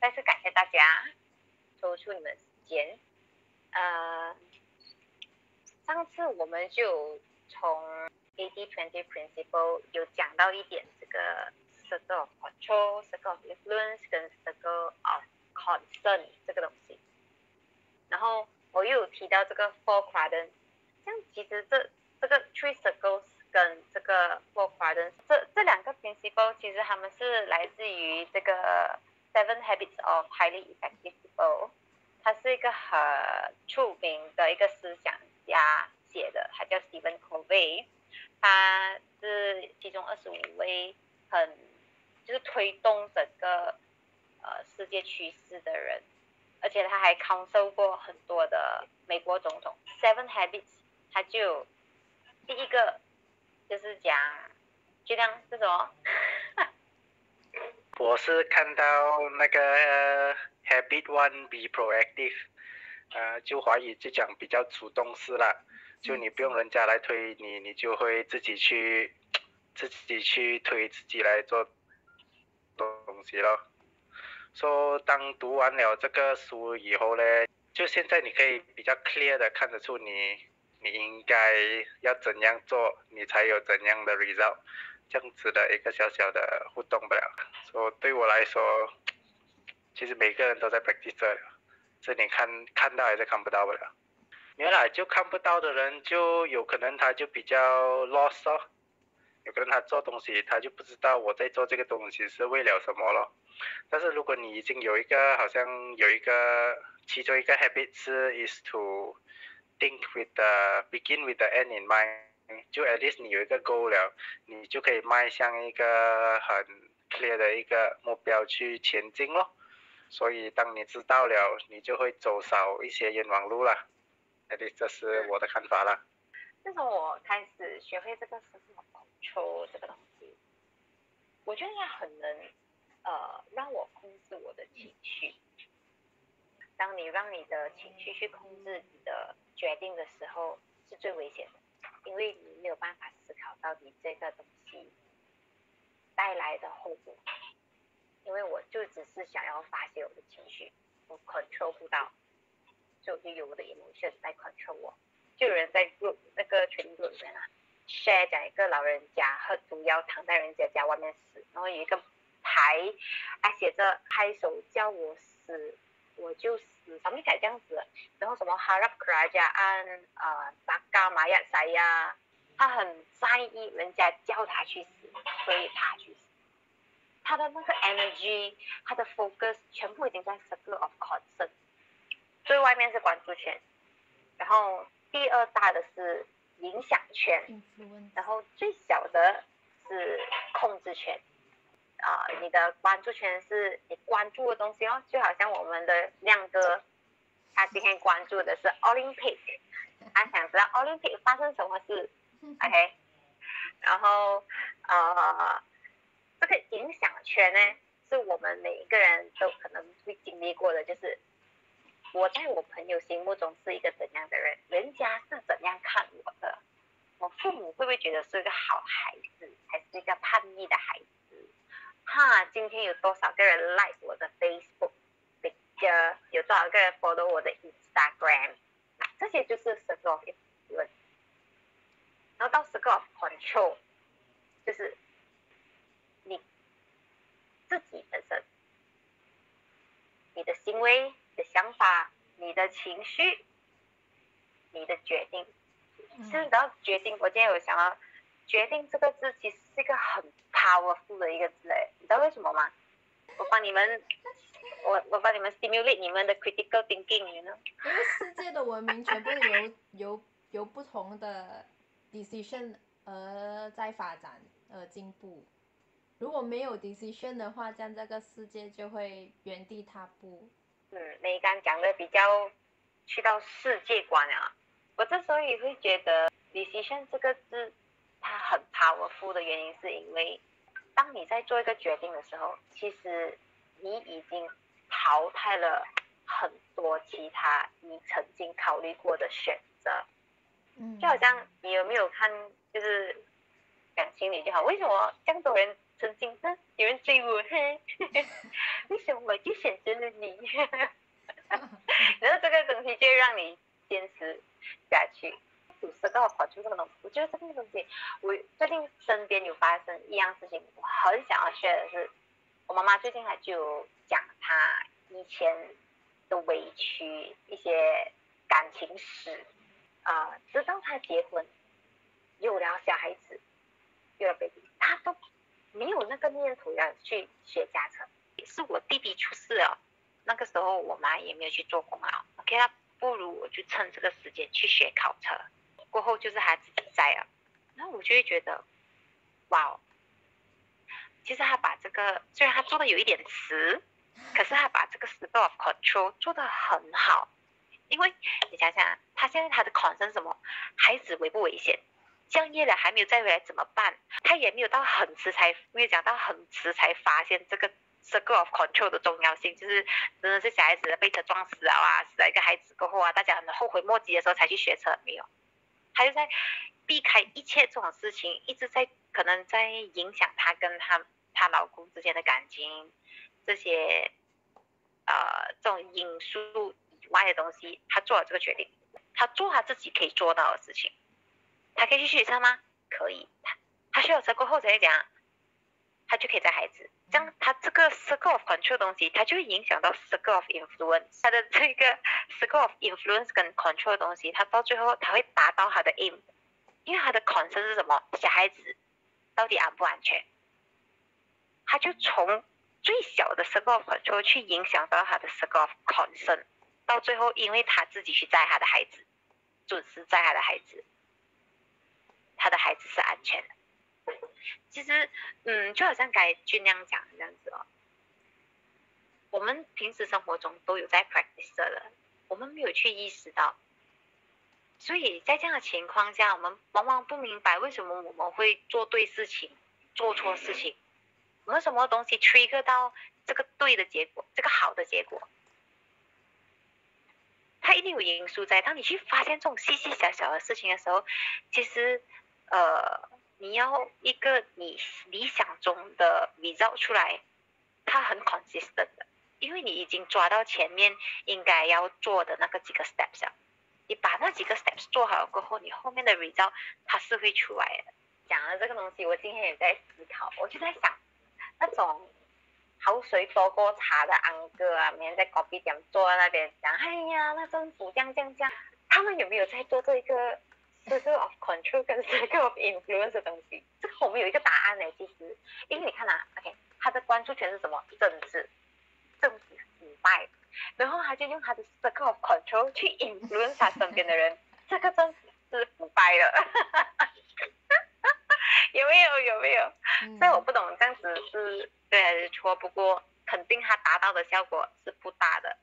再次感谢大家抽出你们时间。呃，上次我们就从80-20 principle 有讲到一点这个 circle of control、circle of influence 跟 circle of concern 这个东西。然后我又有提到这个 four quadrants，像其实这这个 three circles 跟这个 four quadrants 这这两个 principle 其实他们是来自于这个 seven habits of highly effective people，他是一个很出名的一个思想家写的，他叫 Stephen Covey，他是其中二十五位很就是推动整个呃世界趋势的人。而且他还 counsel 过很多的美国总统。Seven Habits，他就第一个就是讲质量是什么？我是看到那个 Habit One Be Proactive，呃，就华语就讲比较主动式了，就你不用人家来推你，你就会自己去自己去推自己来做东西了。说当读完了这个书以后呢，就现在你可以比较 clear 的看得出你你应该要怎样做，你才有怎样的 result，这样子的一个小小的互动不了。说对我来说，其实每个人都在 practice 这，是你看看到还是看不到不了。原来就看不到的人，就有可能他就比较 lost 哦，有可能他做东西他就不知道我在做这个东西是为了什么了。但是如果你已经有一个好像有一个其中一个 habit 是 is to think with the begin with the end in mind，就 at least 你有一个 goal 了，你就可以迈向一个很 clear 的一个目标去前进咯。所以当你知道了，你就会走少一些冤枉路了。at least 这是我的看法啦。自从我开始学会这个什么 control 这个东西，我觉得它很能。呃，让我控制我的情绪。当你让你的情绪去控制你的决定的时候，是最危险的，因为你没有办法思考到底这个东西带来的后果。因为我就只是想要发泄我的情绪，我 control 不到，就就有我的 emotion 在 control 我。就有人在 group 那个群组里面啊，share 讲一个老人家喝毒药躺在人家家外面死，然后有一个。牌还写着拍手叫我死我就死，上面写这样子，然后什么哈拉克拉加安啊达嘎玛亚塞呀，他很在意人家叫他去死，所以他去死。他的那个 energy，他的 focus 全部已经在 circle of concern，最外面是关注圈，然后第二大的是影响圈，然后最小的是控制圈。啊，你的关注圈是你关注的东西哦，就好像我们的亮哥，他今天关注的是 Olympic，他想知道 Olympic 发生什么事，OK，然后呃，这个影响圈呢，是我们每一个人都可能会经历过的，就是我在我朋友心目中是一个怎样的人，人家是怎样看我的，我父母会不会觉得是一个好孩子，还是一个叛逆的孩子？哈，今天有多少个人 like 我的 Facebook picture？有多少个人 follow 我的 Instagram？这些就是 circle of influence。然后到 circle of control，就是你自己本身，你的行为、你的想法、你的情绪、你的决定。其实到决定，我今天有想到。决定这个字其实是一个很 powerful 的一个字诶，你知道为什么吗？我帮你们，我我帮你们 stimulate 你们的 critical thinking，呢？因为世界的文明全部由由由不同的 decision 而在发展而进步，如果没有 decision 的话，这样这个世界就会原地踏步。嗯，你刚讲的比较去到世界观啊，我之所以会觉得 decision 这个字。它很 powerful 的原因，是因为当你在做一个决定的时候，其实你已经淘汰了很多其他你曾经考虑过的选择。嗯，就好像你有没有看，就是感情里就好，为什么这样多人曾经，嗯，有人追我，为什么我就选择了你？然后这个东西就让你坚持下去。有十个跑出这个东西，我觉得这个东西，我最近身边有发生一样事情，我很想要学的是，我妈妈最近还就讲她以前的委屈，一些感情史，啊，直到她结婚，有了小孩子，有了 baby，她都没有那个念头要去学驾车。也是我弟弟出事了，那个时候我妈也没有去做工啊，OK 那不如我就趁这个时间去学考车。过后就是他自己在啊，然后我就会觉得，哇哦，其实他把这个虽然他做的有一点迟，可是他把这个 circle of control 做的很好，因为你想想，他现在他的 concern 什么，孩子危不危险，降业了还没有再回来怎么办？他也没有到很迟才没有讲到很迟才发现这个 circle of control 的重要性，就是真的是小孩子被车撞死了啊，死了一个孩子过后啊，大家很后悔莫及的时候才去学车，没有。他就在避开一切这种事情，一直在可能在影响他跟他他老公之间的感情，这些呃这种因素以外的东西，他做了这个决定，他做他自己可以做到的事情，他可以去学车吗？可以，他他学了车过后才讲？他就可以带孩子，这样他这个 circle of control 东西，他就会影响到 circle of influence，他的这个 circle of influence 跟 control 的东西，他到最后他会达到他的 aim，因为他的 concern 是什么？小孩子到底安不安全？他就从最小的 circle of control 去影响到他的 circle of concern，到最后因为他自己去载他的孩子，准时载他的孩子，他的孩子是安全的。其实，嗯，就好像该俊亮讲的这样子哦，我们平时生活中都有在 practice 的，我们没有去意识到，所以在这样的情况下，我们往往不明白为什么我们会做对事情，做错事情，我们什么东西 trigger 到这个对的结果，这个好的结果，它一定有因素在。当你去发现这种细细小小的事情的时候，其实，呃。你要一个你理想中的 result 出来，它很 consistent 的，因为你已经抓到前面应该要做的那个几个 steps 啊，你把那几个 steps 做好过后，你后面的 result 它是会出来的。讲了这个东西，我今天也在思考，我就在想，那种好水多过茶的安哥啊，每天在 coffee 店坐在那边讲，哎呀，那政府这样这样这样，他们有没有在做这个？circle of control 跟 circle of influence 的东西，这个我们有一个答案呢。其实，因为你看啊，OK，他的关注权是什么？政治，政治腐败，然后他就用他的 circle of control 去 influence 他身边的人，这个政府是腐败的，有没有？有没有？所以我不懂这样子是对还是错，不过肯定他达到的效果是不大的。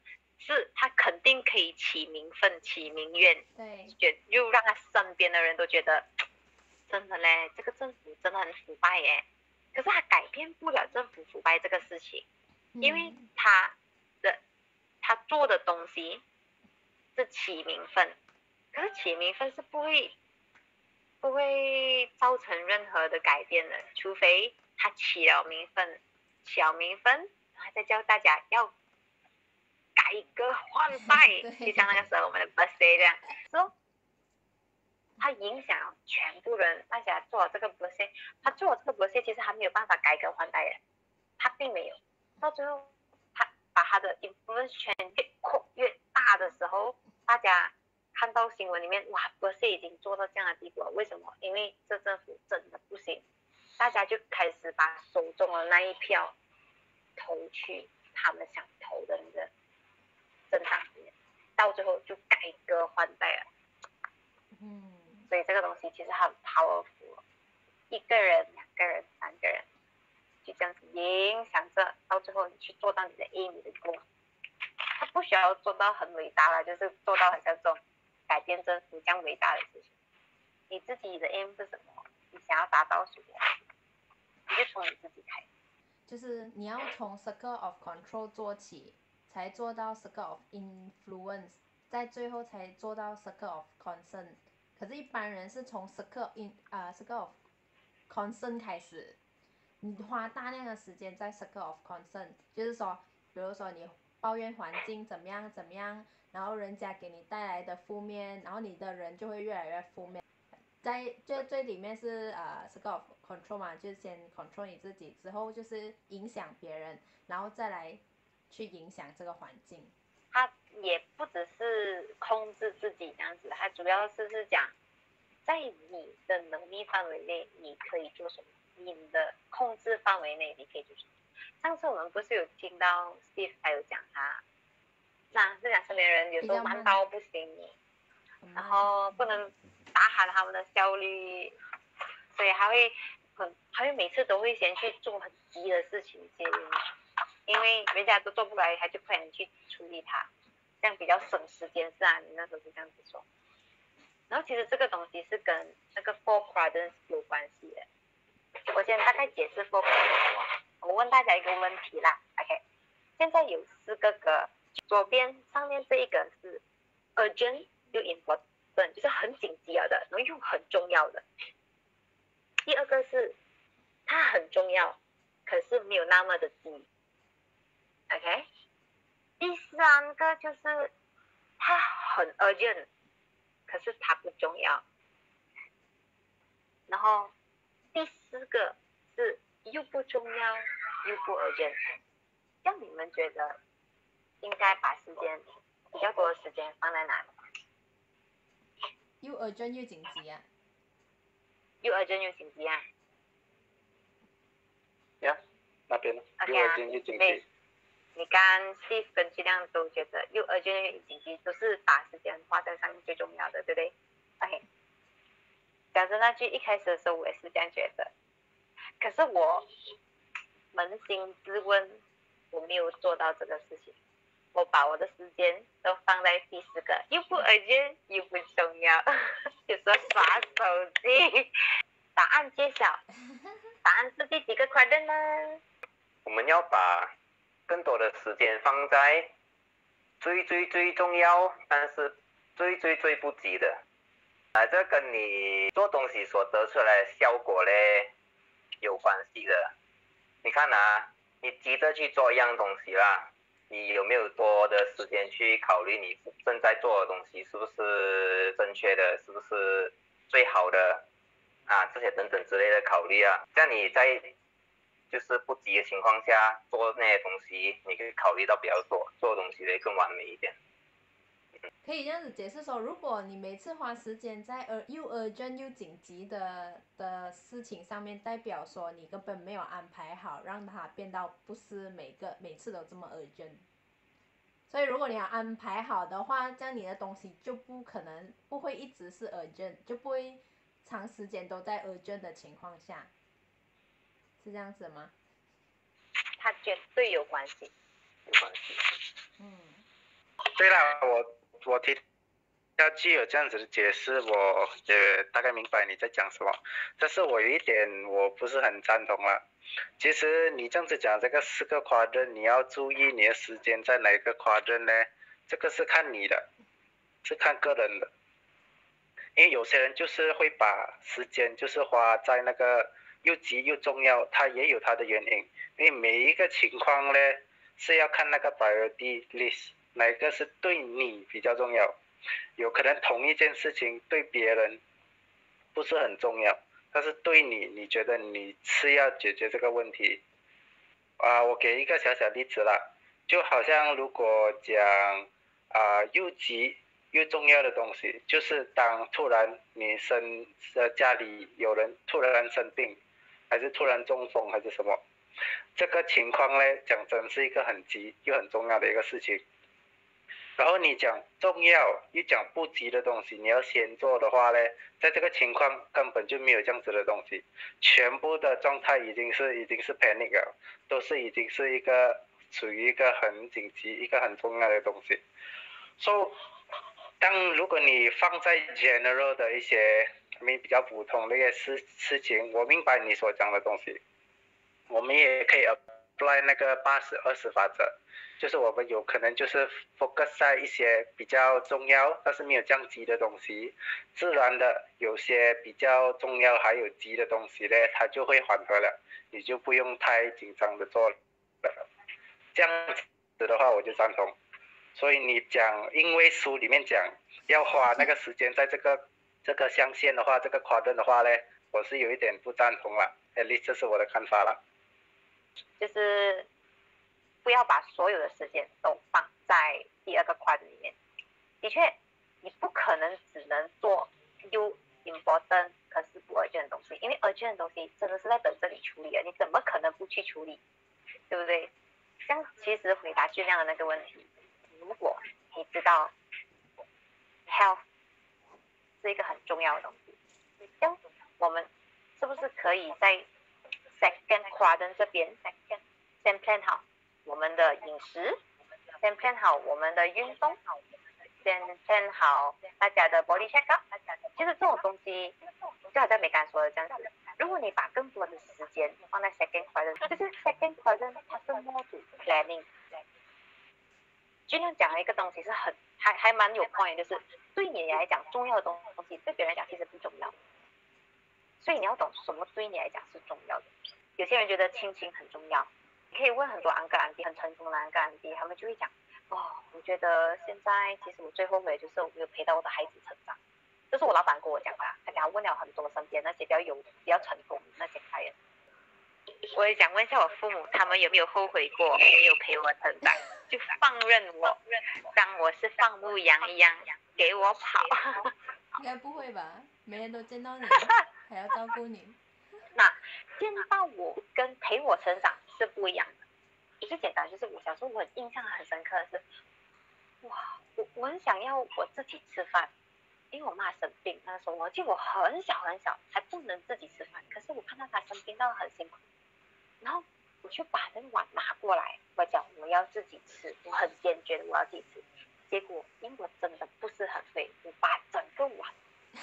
是他肯定可以起名分、起名怨，对，觉又让他身边的人都觉得，真的嘞，这个政府真的很腐败耶。可是他改变不了政府腐败这个事情，因为他的他做的东西是起名分，可是起名分是不会不会造成任何的改变的，除非他起了名分，起了名分，还在叫大家要。改革换代，就像那个时候我们的 birthday 这样，说他影响全部人，大家做了这个 birthday，他做了这个 birthday 其实还没有办法改革换代的，他并没有，到最后他把他的 influence 圈越扩越大的时候，大家看到新闻里面，哇，birthday 已经做到这样的地步了，为什么？因为这政府真的不行，大家就开始把手中的那一票投去他们想投的人。政党里面，到最后就改革换代了。嗯，所以这个东西其实很 powerful，一个人、两个人、三个人，就这样子影响着，到最后你去做到你的 aim 的功。他不需要做到很伟大了，就是做到很像这种改变政府这样伟大的事情。你自己的 aim 是什么？你想要达到什么？你就从你自己开始。就是你要从 circle of control 做起。才做到 circle of influence，在最后才做到 circle of concern。可是，一般人是从 circle in 啊 circle of concern 开始，你花大量的时间在 circle of concern，就是说比如说你抱怨环境怎么样怎么样，然后人家给你带来的负面，然后你的人就会越来越负面。在最最里面是呃 s c o p control 嘛，就是先 control 你自己，之后就是影响别人，然后再来去影响这个环境。他也不只是控制自己这样子，他主要是是讲，在你的能力范围内你可以做什么，你的控制范围内你可以做什么。上次我们不是有听到 Steve 还有讲他，那这两成年人有时候慢到不行，然后不能打喊他们的效率，所以还会很，还会每次都会先去做很急的事情先，因为人家都做不来，他就快点去处理它，这样比较省时间是啊，你那时候是这样子说。然后其实这个东西是跟那个 four quadrants 有关系的，我先大概解释 four quadrants。我问大家一个问题啦，OK？现在有四个格，左边上面这一个是 urgent 又 important，就是很紧急了的，然后又很重要的。第二个是它很重要，可是没有那么的急，OK？第三个就是它很 urgent，可是它不重要。然后第四个是。又不重要，又不 urgent，像你们觉得应该把时间比较多的时间放在哪里？又 urgent 又紧急啊？又 urgent 又紧急啊？呀，那边呢？又 urgent 又紧急。你跟 Steve 跟质量都觉得又 urgent 又紧急，都是把时间花在上面最重要的，对不对？OK。讲着那句一开始的时候，我也是这样觉得。可是我扪心自问，我没有做到这个事情。我把我的时间都放在第四个，又不 urgent 又不重要，就说耍手机。答案揭晓，答案是第几个 quadrant 呢？我们要把更多的时间放在最最最重要，但是最最最不急的。啊，这跟你做东西所得出来的效果嘞。有关系的，你看啊，你急着去做一样东西啦，你有没有多的时间去考虑你正在做的东西是不是正确的，是不是最好的啊？这些等等之类的考虑啊，像你在就是不急的情况下做那些东西，你可以考虑到比较多，做东西会更完美一点。可以这样子解释说，如果你每次花时间在呃又 urgent 又紧急的的事情上面，代表说你根本没有安排好，让它变到不是每个每次都这么 urgent。所以如果你要安排好的话，这样你的东西就不可能不会一直是 urgent，就不会长时间都在 urgent 的情况下，是这样子吗？它绝对有关系，有关系。嗯。对了，我。我听，要具有这样子的解释，我也大概明白你在讲什么。但是我有一点我不是很赞同了。其实你这样子讲这个四个夸认，你要注意你的时间在哪个夸认呢？这个是看你的，是看个人的。因为有些人就是会把时间就是花在那个又急又重要，它也有它的原因。因为每一个情况呢是要看那个 priority list。哪个是对你比较重要？有可能同一件事情对别人不是很重要，但是对你，你觉得你是要解决这个问题。啊，我给一个小小例子啦，就好像如果讲啊又急又重要的东西，就是当突然你生呃家里有人突然生病，还是突然中风还是什么，这个情况呢，讲真是一个很急又很重要的一个事情。然后你讲重要又讲不急的东西，你要先做的话呢，在这个情况根本就没有这样子的东西，全部的状态已经是已经是 panic 了，都是已经是一个处于一个很紧急、一个很重要的东西。So，当如果你放在 general 的一些没比较普通的一些事事情，我明白你所讲的东西，我们也可以 apply 那个八十二十法则。就是我们有可能就是 focus 在一些比较重要但是没有降级的东西，自然的有些比较重要还有急的东西呢，它就会缓和了，你就不用太紧张的做了。这样子的话，我就赞同。所以你讲，因为书里面讲要花那个时间在这个这个象限的话，这个夸顿的话呢，我是有一点不赞同了。at least 这是我的看法了。就是不要把所有的时间都放在第二个夸里面。的确，你不可能只能做 you important 可是不 urgent 的东西，因为 urgent 的东西真的是在等着你处理啊，你怎么可能不去处理？对不对？像其实回答质量的那个问题，如果你知道 health 是一个很重要的东西，这样我们是不是可以在 second quadrant 这边先 plan 好我们的饮食，先 plan 好我们的运动，先 plan 好大家的 body check up。其实这种东西就好像美刚说的这样子，如果你把更多的时间放在 second quadrant，就是 second quadrant 它是 more to planning。尽量讲了一个东西是很还还蛮有 point，就是对你来讲重要的东西，对别人来讲其实不重要。所以你要懂什么对你来讲是重要的。有些人觉得亲情很重要，你可以问很多安哥安迪很成功的安哥安迪，他们就会讲，哦，我觉得现在其实我最后悔就是我没有陪到我的孩子成长。这是我老板跟我讲的，他讲问了很多身边那些比较有比较成功的那些客人。我也想问一下我父母，他们有没有后悔过没有陪我成长，就放任我，当我是放牧羊一样给我跑。应该不会吧？每天都见到你，还要照顾你。那见到我跟陪我成长是不一样的。一个简单就是我小时候我印象很深刻的是，哇，我我很想要我自己吃饭，因为我妈生病那时候，我记得我很小很小还不能自己吃饭，可是我看到她生病到很辛苦，然后我就把那个碗拿过来，我讲我要自己吃，我很坚决的我要自己吃，结果因为我真的不是很会，我把整个碗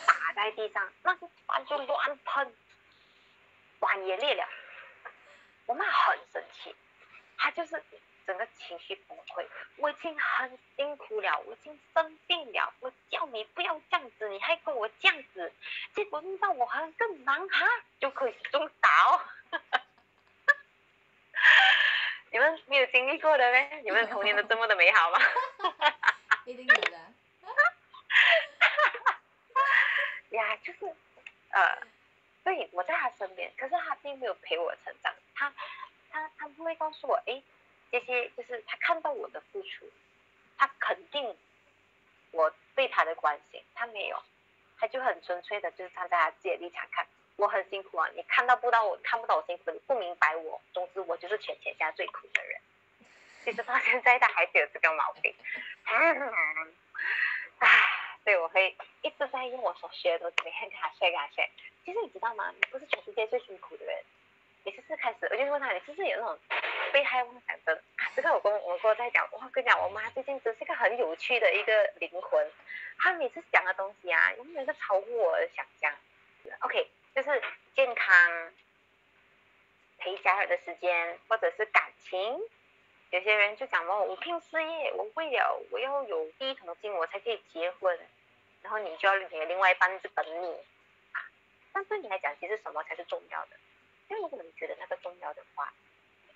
打在地上，那个饭就乱喷。碗也裂了，我妈很生气，她就是整个情绪崩溃。我已经很辛苦了，我已经生病了，我叫你不要这样子，你还跟我这样子，结果让我还更忙哈，就可以中倒。你们没有经历过的呗？你们童年都这么的美好吗？一定有的。呀，就是呃。对，我在他身边，可是他并没有陪我成长。他，他，他不会告诉我，哎，这些就是他看到我的付出，他肯定我对他的关心，他没有，他就很纯粹的，就是站在他自己的立场看，我很辛苦啊，你看到不到我，看不到我辛苦，你不明白我，总之我就是全天下最苦的人。其实到现在他还是有这个毛病，唉，所以我会一直在用我所学的东西，每天给他学，给他学。其实你知道吗？你不是全世界最辛苦的人。你是不是开始？我就问他，你是不是有那种被害妄想症？这个我跟我哥在讲，我跟你讲，我妈最近真是个很有趣的一个灵魂。她每次讲的东西啊，永远是超乎我的想象。OK，就是健康、陪家人的时间，或者是感情。有些人就讲哦，我拼事业，我为了我要有第一桶金，我才可以结婚。然后你就要你的另外一半去等你。但对你来讲，其实什么才是重要的？因为如果你觉得那个重要的话，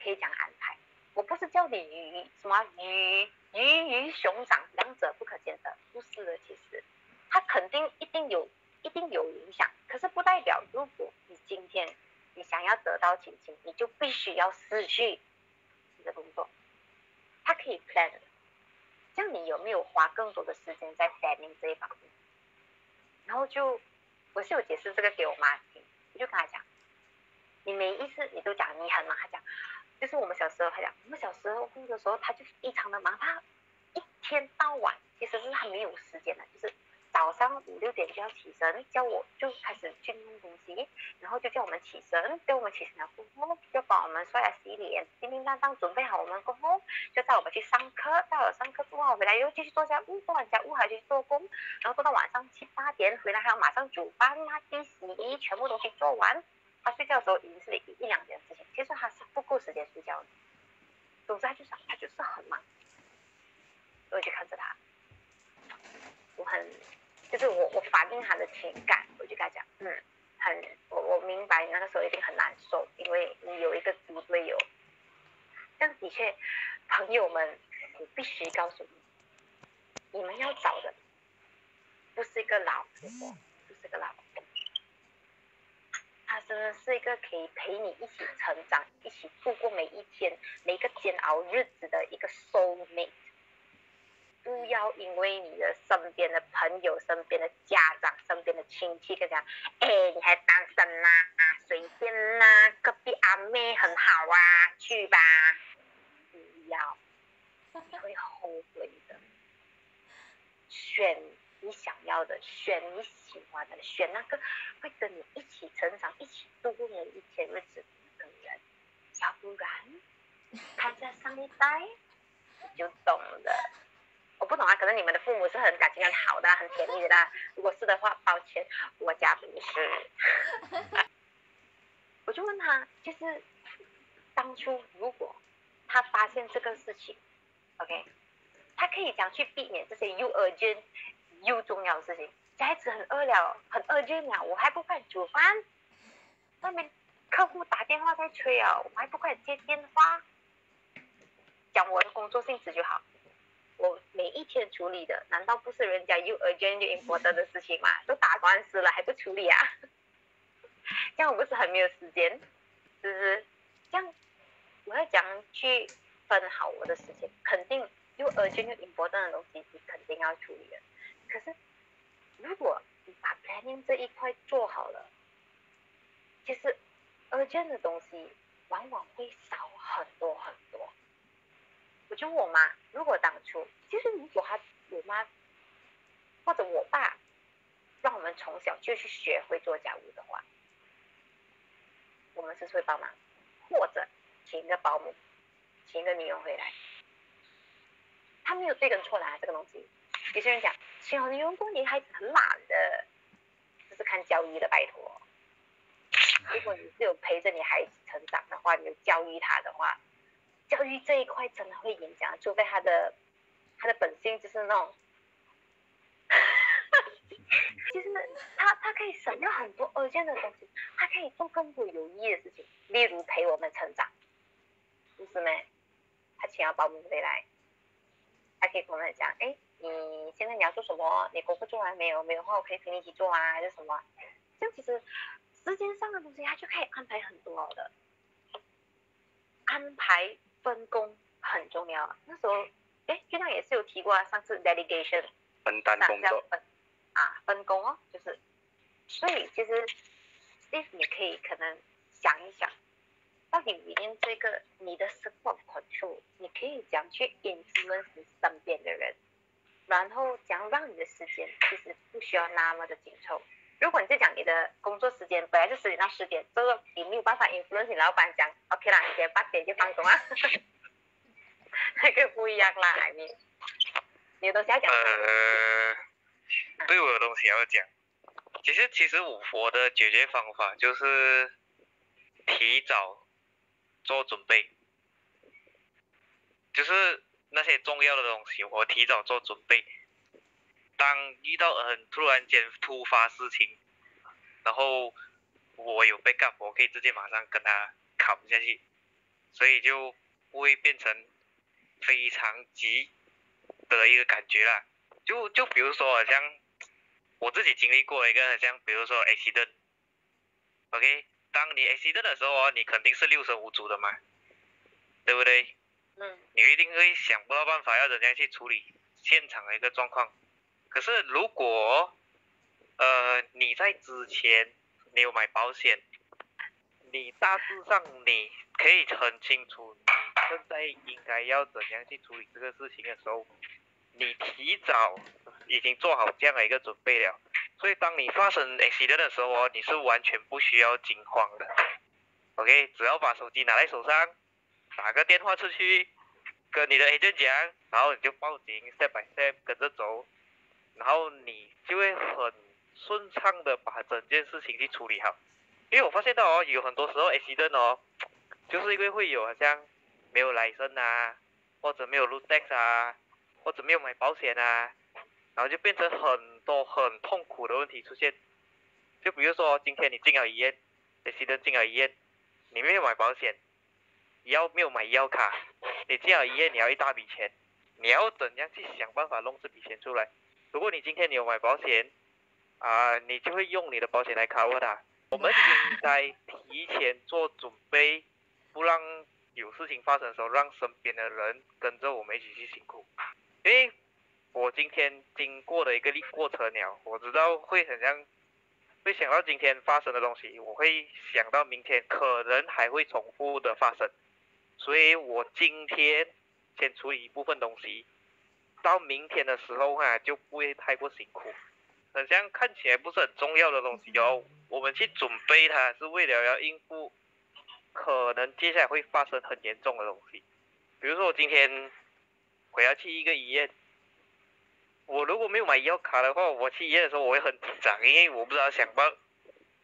可以讲安排。我不是叫你鱼什么鱼鱼鱼熊掌，两者不可兼得，不是的。其实，它肯定一定有一定有影响，可是不代表如果你今天你想要得到亲情，你就必须要失去你的工作。他可以 plan 的，像你有没有花更多的时间在 planning 这一方面？然后就。我是有解释这个给我妈听，我就跟她讲，你没意思，你都讲你很忙。她讲，就是我们小时候，她讲我们小时候工作的时候，她就是异常的忙，她一天到晚其实是她没有时间的，就是早上五六点就要起身，叫我就开始去弄东西，然后就叫我们起身，叫我们起身了过后，就帮我们刷牙洗脸，叮叮当当准备好我们过后，就带我们去上课，到了上课之后回来又继续做家务，做完家务还去做工，然后做到晚上七八点回来还要马上煮饭、抹地、洗衣，全部东西做完，他睡觉的时候已经是一一两点的事情，其实他是不够时间睡觉的，总之他就是他就是很忙，我就看着他，我很。就是我，我反映他的情感，我就跟他讲，嗯，很，我我明白你那个时候一定很难受，因为你有一个猪队友。但的确，朋友们我必须告诉你，你们要找的不是一个老婆，不是一个老公，他真的是一个可以陪你一起成长、一起度过每一天、每个煎熬日子的一个 soul mate。不要因为你的身边的朋友、身边的家长、身边的亲戚跟你讲，哎，你还单身呐？啊，随便啦，隔壁阿妹很好啊，去吧。不要，你会后悔的。选你想要的，选你喜欢的，选那个会跟你一起成长、一起度过每一天日子的人。要不然，看在上一代，你就懂了。我不懂啊，可能你们的父母是很感情很好的，很甜蜜的啦。如果是的话，抱歉，我家不是。我就问他，就是当初如果他发现这个事情，OK，他可以讲去避免这些又 urgent 又重要的事情。小孩子很饿了，很 urgent 了，我还不快煮饭？外面客户打电话在催啊，我还不快接电话？讲我的工作性质就好。每一天处理的，难道不是人家又 urgent 又 important 的事情吗？都打官司了还不处理啊？这样我不是很没有时间，是不是？这样我要讲去分好我的事情，肯定又 urgent 又 important 的东西你肯定要处理的。可是如果你把 planning 这一块做好了，其实 urgent 的东西往往会少很多很多。我就问我妈，如果当初，其实如果他我妈或者我爸让我们从小就去学会做家务的话，我们是会帮忙，或者请一个保姆，请一个女佣回来。他没有对跟错啦，这个东西。有些人讲，请好女佣工，你孩子很懒的，这是看教育的，拜托。如果你是有陪着你孩子成长的话，你有教育他的话。教育这一块真的会影响，除非他的他的本性就是那种，其实他他可以省掉很多二件的东西，他可以做更多有意义的事情，例如陪我们成长，不是吗？他请要保姆回来，他可以跟我们讲，哎，你现在你要做什么？你功课做完没有？没有的话，我可以陪你一起做啊，还是什么？这样其实时间上的东西，他就可以安排很多的，安排。分工很重要。那时候，哎，就像也是有提过啊，上次 delegation 分担工作啊，分工哦，就是，所以其实，if 你可以可能想一想，到底里面这个你的 support control，你可以讲去 influence 你身边的人，然后讲让你的时间其实不需要那么的紧凑。如果你是讲你的工作时间本来是十点到十点，这个你没有办法 influence 你老板讲，OK 啦，你点八点就放工啊，那个不一样啦，你，你的东西要讲。呃，对我的东西要讲，其实其实我我的解决方法就是提早做准备，就是那些重要的东西我提早做准备。当遇到很突然间突发事情，然后我有被干，我可以直接马上跟他扛下去，所以就不会变成非常急的一个感觉啦。就就比如说，好像我自己经历过一个，好像比如说 accident，OK，当你 accident 的时候哦，你肯定是六神无主的嘛，对不对？嗯。你一定会想不到办法要怎样去处理现场的一个状况。可是如果，呃，你在之前你有买保险，你大致上你可以很清楚你现在应该要怎样去处理这个事情的时候，你提早已经做好这样的一个准备了，所以当你发生 accident 的时候哦，你是完全不需要惊慌的，OK，只要把手机拿在手上，打个电话出去，跟你的 agent 讲，然后你就报警，step by step 跟着走。然后你就会很顺畅的把整件事情去处理好，因为我发现到哦，有很多时候 accident 哦，就是因为会有好像没有来生啊，或者没有入 tax 啊，或者没有买保险啊，然后就变成很多很痛苦的问题出现。就比如说今天你进了医院，A C 证进了医院，你没有买保险，你要没有买医药卡，你进了医院你要一大笔钱，你要怎样去想办法弄这笔钱出来？如果你今天你有买保险，啊，你就会用你的保险来 cover 它。我们应该提前做准备，不让有事情发生的时候，让身边的人跟着我们一起去辛苦。因为我今天经过的一个历过程了，我知道会很像，会想到今天发生的东西，我会想到明天可能还会重复的发生，所以我今天先处理一部分东西，到明天的时候啊就不会太过辛苦。很像看起来不是很重要的东西哦，我们去准备它是为了要应付可能接下来会发生很严重的东西，比如说我今天我要去一个医院，我如果没有买医药卡的话，我去医院的时候我会很紧张，因为我不知道想办，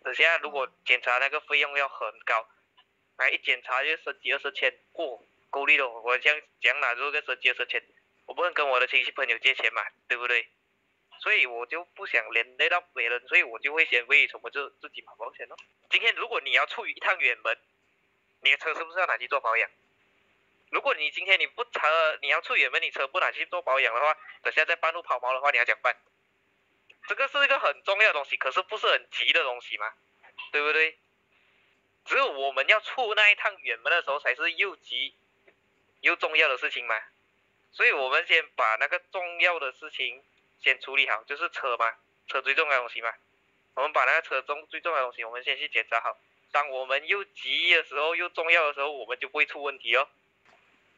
等下如果检查那个费用要很高，啊一检查就十几二十千，过够力了，我讲讲哪都个十几二十千，我不能跟我的亲戚朋友借钱嘛，对不对？所以我就不想连累到别人，所以我就会先为什么就自己买保险咯。今天如果你要出一趟远门，你的车是不是要拿去做保养？如果你今天你不车，你要出远门，你车不拿去做保养的话，等下在半路抛锚的话，你要怎么办？这个是一个很重要的东西，可是不是很急的东西嘛，对不对？只有我们要出那一趟远门的时候，才是又急又重要的事情嘛。所以我们先把那个重要的事情。先处理好，就是车嘛，车最重要的东西嘛。我们把那个车中最重要的东西，我们先去检查好。当我们又急的时候，又重要的时候，我们就不会出问题哦。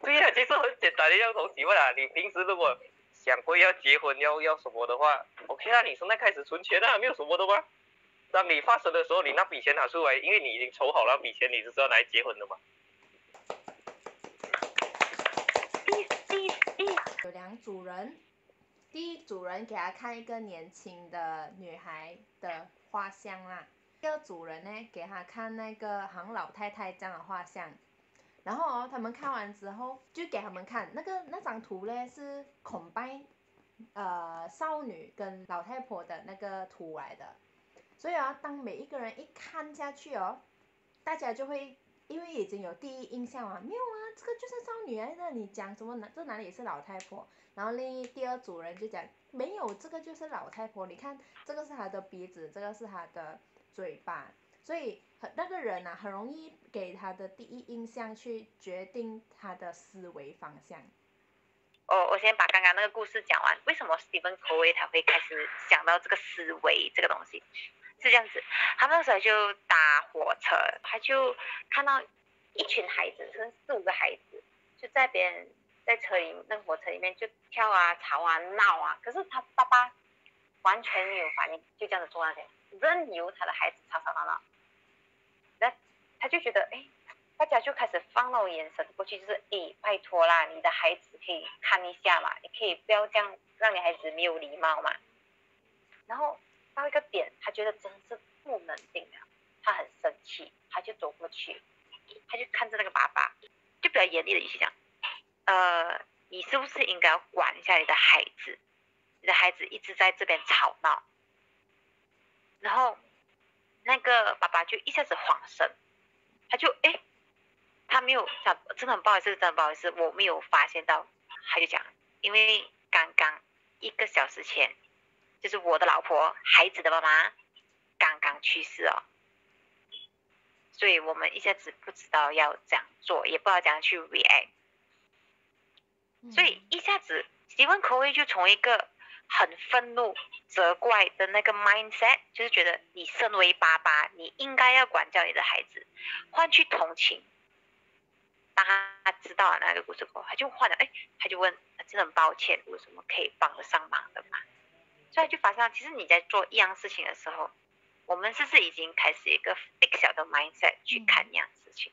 对呀，其实很简单的一样东西嘛。你平时如果想过要结婚要要什么的话，OK 啊，你现在开始存钱啊，没有什么的吗？当你发生的时候，你那笔钱拿出来，因为你已经筹好了笔钱，你是要来结婚的嘛。有两组人。第一组人给他看一个年轻的女孩的画像啦，第二组人呢给他看那个好像老太太这样的画像，然后哦他们看完之后就给他们看那个那张图呢是孔拜，呃少女跟老太婆的那个图来的，所以啊当每一个人一看下去哦，大家就会因为已经有第一印象啊，没有啊这个就是少女啊，那，你讲什么哪这哪里是老太婆？然后另一第二组人就讲，没有这个就是老太婆，你看这个是她的鼻子，这个是她的嘴巴，所以很那个人呐很容易给他的第一印象去决定他的思维方向。哦，我先把刚刚那个故事讲完，为什么 Stephen Covey 他会开始想到这个思维这个东西？是这样子，他那时候就搭火车，他就看到一群孩子，可能四五个孩子就在别人。在车里，那个火车里面就跳啊、吵啊、闹啊，可是他爸爸完全没有反应，就这样子坐那边，任由他的孩子吵吵闹闹。那他就觉得，哎，大家就开始放那种眼神过去，就是，哎，拜托啦，你的孩子可以看一下嘛，你可以不要这样，让你孩子没有礼貌嘛。然后到一个点，他觉得真是不能定了，他很生气，他就走过去，他就看着那个爸爸，就比较严厉的语气讲。呃，你是不是应该管一下你的孩子？你的孩子一直在这边吵闹，然后那个爸爸就一下子晃神，他就哎，他没有讲，真的很不好意思，真的不好意思，我没有发现到，他就讲，因为刚刚一个小时前，就是我的老婆孩子的妈妈刚刚去世哦，所以我们一下子不知道要怎样做，也不知道怎样去 react。所以一下子，提问口味就从一个很愤怒、责怪的那个 mindset，就是觉得你身为爸爸，你应该要管教你的孩子，换去同情。当他知道了那个故事后，他就换了，哎，他就问，真的很抱歉，有什么可以帮得上忙的吗？所以就发现，其实你在做一样事情的时候，我们是不是已经开始一个 fix 小的 mindset 去看一样事情？